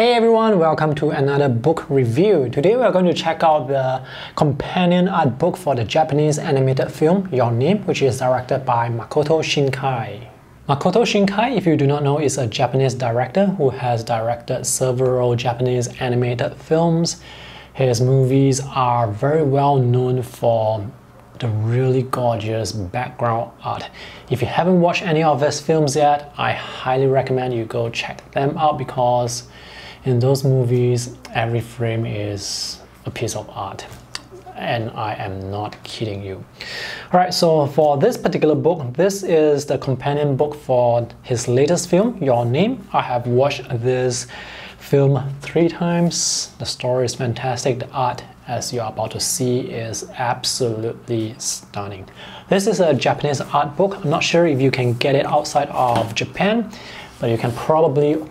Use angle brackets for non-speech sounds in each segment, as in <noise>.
Hey everyone, welcome to another book review. Today we are going to check out the companion art book for the Japanese animated film Your Name, which is directed by Makoto Shinkai. Makoto Shinkai, if you do not know, is a Japanese director who has directed several Japanese animated films. His movies are very well known for the really gorgeous background art. If you haven't watched any of his films yet, I highly recommend you go check them out because in those movies, every frame is a piece of art. And I am not kidding you. Alright, so for this particular book, this is the companion book for his latest film, Your Name. I have watched this film three times. The story is fantastic. The art, as you are about to see, is absolutely stunning. This is a Japanese art book. I'm not sure if you can get it outside of Japan, but you can probably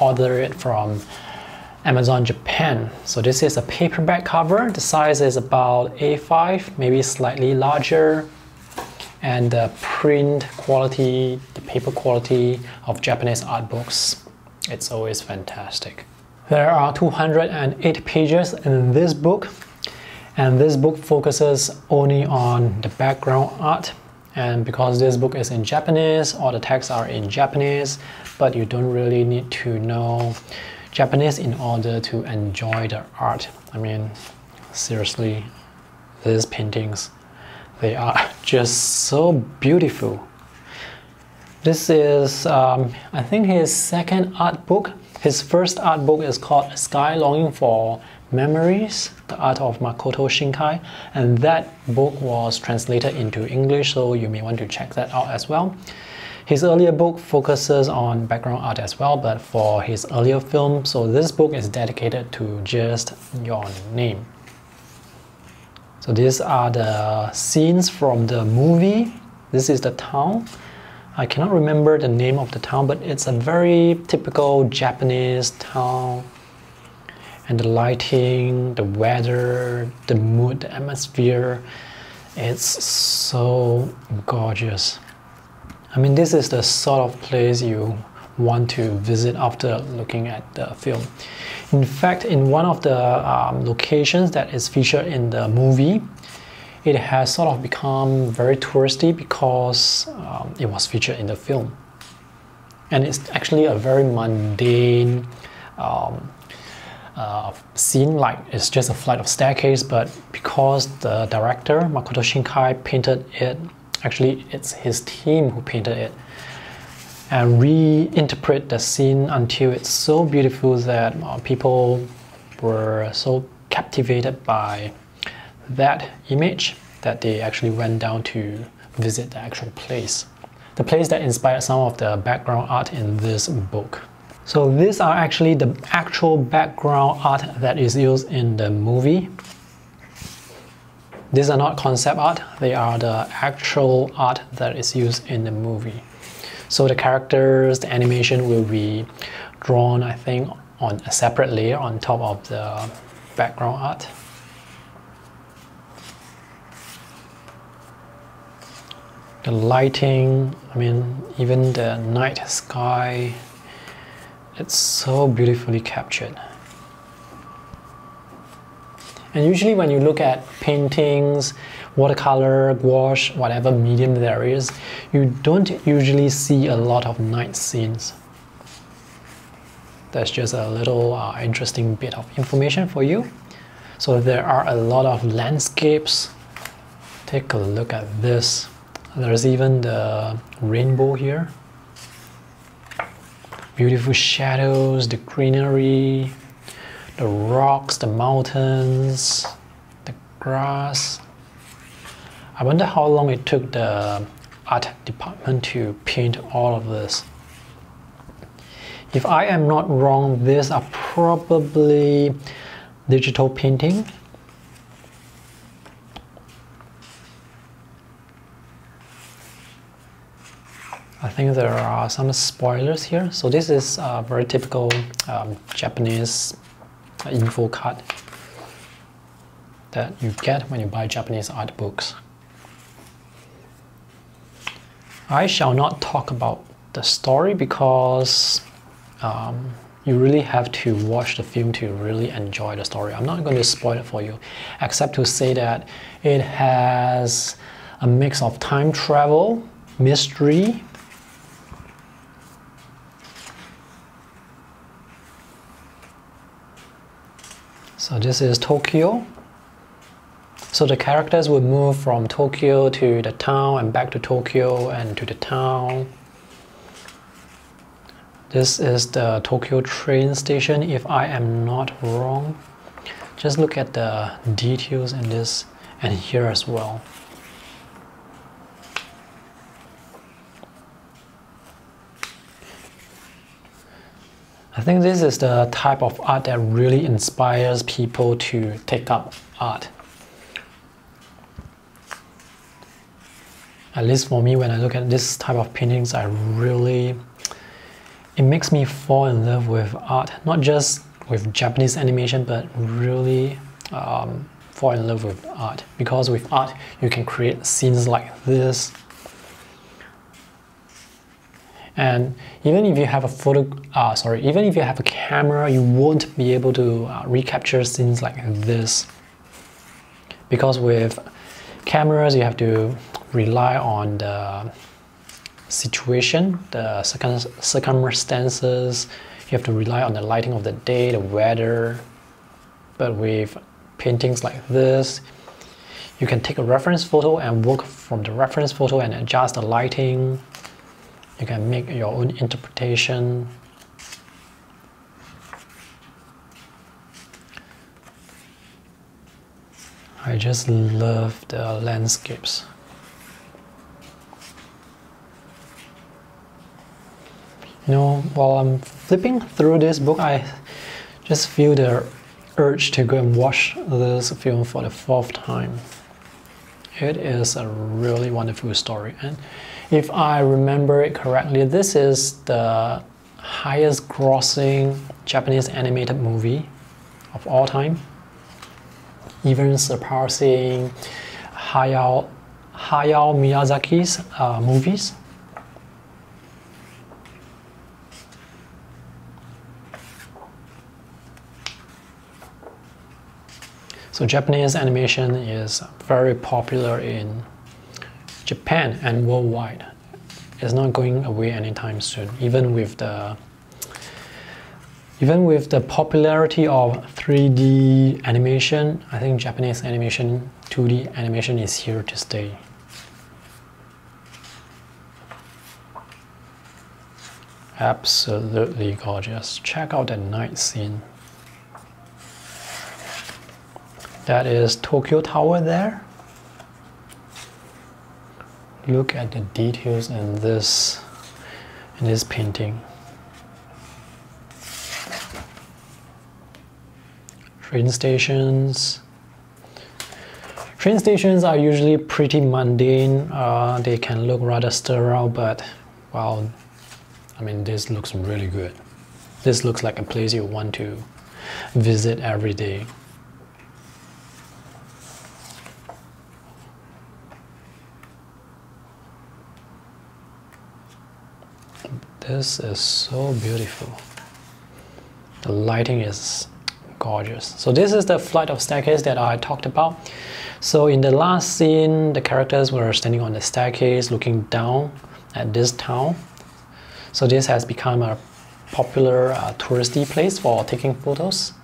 order it from Amazon Japan. So this is a paperback cover. The size is about A5, maybe slightly larger. And the print quality, the paper quality of Japanese art books, it's always fantastic. There are 208 pages in this book. And this book focuses only on the background art and because this book is in Japanese, all the texts are in Japanese, but you don't really need to know Japanese in order to enjoy the art. I mean, seriously, these paintings, they are <laughs> just so beautiful. This is, um, I think, his second art book. His first art book is called Sky Longing for Memories, the art of Makoto Shinkai, and that book was translated into English, so you may want to check that out as well. His earlier book focuses on background art as well, but for his earlier film, so this book is dedicated to just your name. So these are the scenes from the movie. This is the town. I cannot remember the name of the town, but it's a very typical Japanese town and the lighting, the weather, the mood, the atmosphere. It's so gorgeous. I mean, this is the sort of place you want to visit after looking at the film. In fact, in one of the um, locations that is featured in the movie, it has sort of become very touristy because um, it was featured in the film. And it's actually a very mundane um, uh, scene like it's just a flight of staircase, but because the director Makoto Shinkai painted it, actually it's his team who painted it, and reinterpret the scene until it's so beautiful that uh, people were so captivated by that image that they actually went down to visit the actual place. The place that inspired some of the background art in this book. So these are actually the actual background art that is used in the movie. These are not concept art, they are the actual art that is used in the movie. So the characters, the animation will be drawn, I think, on a separate layer on top of the background art. The lighting, I mean, even the night sky it's so beautifully captured. And usually when you look at paintings, watercolor, gouache, whatever medium there is, you don't usually see a lot of night scenes. That's just a little uh, interesting bit of information for you. So there are a lot of landscapes. Take a look at this. There's even the rainbow here beautiful shadows, the greenery, the rocks, the mountains, the grass. I wonder how long it took the art department to paint all of this. If I am not wrong, these are probably digital painting I think there are some spoilers here. So this is a very typical um, Japanese info card that you get when you buy Japanese art books. I shall not talk about the story because um, you really have to watch the film to really enjoy the story. I'm not going to spoil it for you, except to say that it has a mix of time travel, mystery, So this is Tokyo. So the characters would move from Tokyo to the town and back to Tokyo and to the town. This is the Tokyo train station if I am not wrong. Just look at the details in this and here as well. I think this is the type of art that really inspires people to take up art. At least for me, when I look at this type of paintings, I really, it makes me fall in love with art, not just with Japanese animation, but really um, fall in love with art. Because with art, you can create scenes like this, and even if you have a photo, uh, sorry, even if you have a camera, you won't be able to uh, recapture scenes like this. Because with cameras, you have to rely on the situation, the circumstances, you have to rely on the lighting of the day, the weather. But with paintings like this, you can take a reference photo and work from the reference photo and adjust the lighting, you can make your own interpretation. I just love the landscapes. You know, while I'm flipping through this book, I just feel the urge to go and watch this film for the fourth time. It is a really wonderful story. And if I remember it correctly, this is the highest grossing Japanese animated movie of all time, even surpassing Hayao, Hayao Miyazaki's uh, movies. So Japanese animation is very popular in Japan and worldwide. It's not going away anytime soon, even with the even with the popularity of 3D animation, I think Japanese animation, 2D animation is here to stay. Absolutely gorgeous. Check out the night scene. That is Tokyo Tower there. Look at the details in this in this painting. Train stations. Train stations are usually pretty mundane. Uh, they can look rather sterile, but well, I mean, this looks really good. This looks like a place you want to visit every day. This is so beautiful. The lighting is gorgeous. So this is the flight of staircase that I talked about. So in the last scene, the characters were standing on the staircase looking down at this town. So this has become a popular uh, touristy place for taking photos.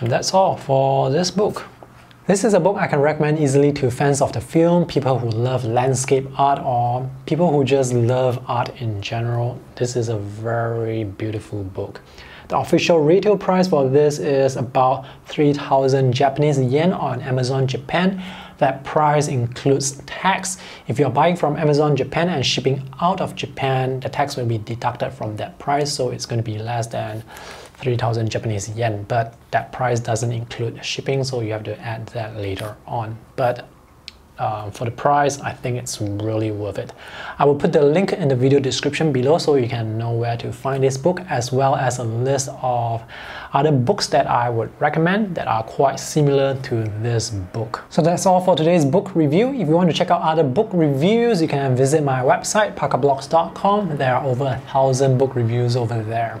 And that's all for this book. This is a book I can recommend easily to fans of the film, people who love landscape art, or people who just love art in general. This is a very beautiful book. The official retail price for this is about 3000 Japanese yen on Amazon Japan. That price includes tax. If you're buying from Amazon Japan and shipping out of Japan, the tax will be deducted from that price, so it's going to be less than 3000 Japanese yen, but that price doesn't include shipping, so you have to add that later on. But uh, for the price, I think it's really worth it. I will put the link in the video description below so you can know where to find this book as well as a list of other books that I would recommend that are quite similar to this book. So that's all for today's book review. If you want to check out other book reviews, you can visit my website parkablogs.com. There are over a thousand book reviews over there.